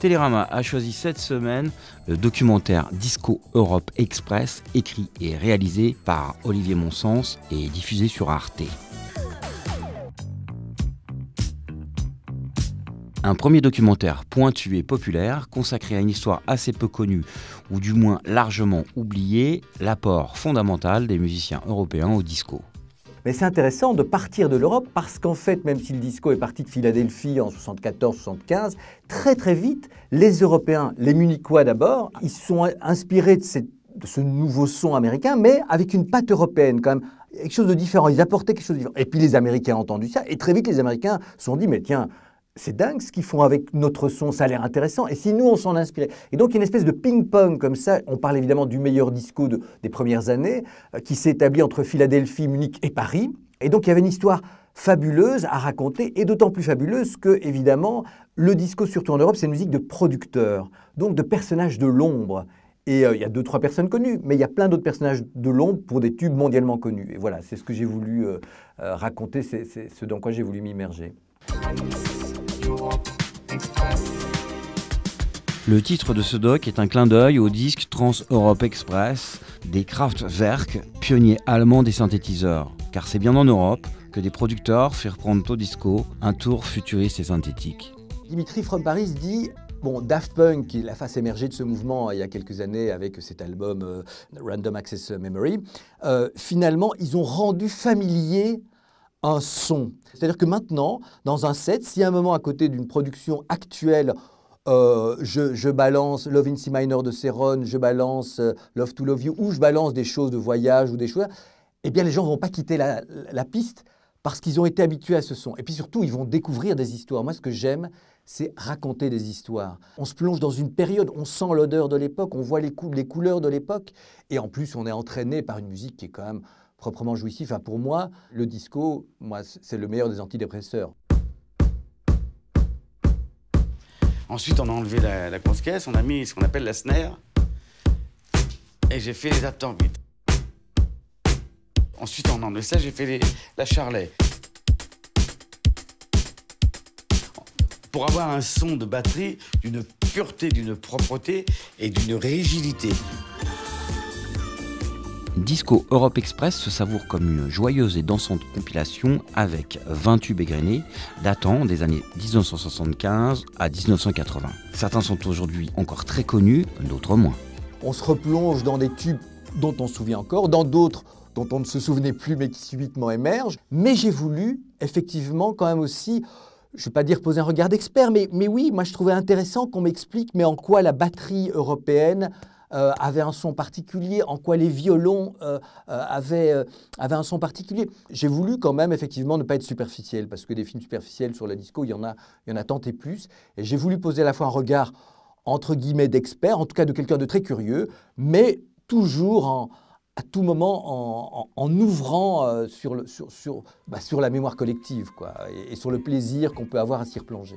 Télérama a choisi cette semaine le documentaire Disco Europe Express, écrit et réalisé par Olivier Monsens et diffusé sur Arte. Un premier documentaire pointu et populaire, consacré à une histoire assez peu connue, ou du moins largement oubliée, l'apport fondamental des musiciens européens au disco. Mais c'est intéressant de partir de l'Europe parce qu'en fait, même si le disco est parti de Philadelphie en 74-75, très très vite, les Européens, les Munichois d'abord, ils sont inspirés de, de, ce nouveau son américain, mais avec une patte européenne quand même. Quelque chose de différent, ils apportaient quelque chose de différent. Et puis les Américains ont entendu ça, et très vite les Américains se sont dit, mais tiens, c'est dingue ce qu'ils font avec notre son, ça a l'air intéressant. Et si nous, on s'en inspirait Et donc, une espèce de ping-pong comme ça, on parle évidemment du meilleur disco des premières années, euh, qui s'est établi entre Philadelphie, Munich et Paris. Et donc, il y avait une histoire fabuleuse à raconter, et d'autant plus fabuleuse que, évidemment, le disco, surtout en Europe, c'est une musique de producteurs, donc de personnages de l'ombre. Et euh, il y a deux, trois personnes connues, mais il y a plein d'autres personnages de l'ombre pour des tubes mondialement connus. Et voilà, c'est ce que j'ai voulu euh, raconter, c'est ce dans quoi j'ai voulu m'immerger. Le titre de ce doc est un clin d'œil au disque Trans-Europe Express des Kraftwerk, pionniers allemands des synthétiseurs. Car c'est bien en Europe que des producteurs firent prendre au disco un tour futuriste et synthétique. Dimitri from Paris dit Bon, Daft Punk, la face émergée de ce mouvement il y a quelques années avec cet album euh, Random Access Memory, euh, finalement, ils ont rendu familier un son. C'est-à-dire que maintenant, dans un set, si à un moment à côté d'une production actuelle, euh, je, balance Love in C minor de Céron, je balance euh, Love to Love You, ou je balance des choses de voyage ou des choses, eh bien les gens ne vont pas quitter la, piste parce qu'ils ont été habitués à ce son. Et puis surtout, ils vont découvrir des histoires. Moi, ce que j'aime, c'est raconter des histoires. On se plonge dans une période, on sent l'odeur de l'époque, on voit les, couleurs de l'époque, et en plus, on est entraîné par une musique qui est quand même proprement jouissif. pour moi, le disco, moi, c'est le meilleur des antidépresseurs. Ensuite, on a enlevé la, grosse caisse, on a mis ce qu'on appelle la snare, et j'ai fait les attentes Ensuite, on a enlevé ça, j'ai fait la charlet. Pour avoir un son de batterie d'une pureté, d'une propreté et d'une rigidité. Disco Europe Express se savoure comme une joyeuse et dansante compilation avec 20 tubes égrenés datant des années 1975 à 1980. Certains sont aujourd'hui encore très connus, d'autres moins. On se replonge dans des tubes dont on se souvient encore, dans d'autres dont on ne se souvenait plus mais qui subitement émergent. Mais j'ai voulu effectivement quand même aussi je ne vais pas dire poser un regard d'expert, mais, mais oui, moi je trouvais intéressant qu'on m'explique mais en quoi la batterie européenne euh, avait un son particulier, en quoi les violons euh, euh, avaient, avaient, un son particulier. J'ai voulu quand même effectivement ne pas être superficiel, parce que des films superficiels sur la disco, il y en a, il y en a tant et plus. Et j'ai voulu poser à la fois un regard entre guillemets d'expert, en tout cas de quelqu'un de très curieux, mais toujours en, à tout moment en, ouvrant sur, le, sur, sur, bah, sur, la mémoire collective quoi, et, sur le plaisir qu'on peut avoir à s'y replonger.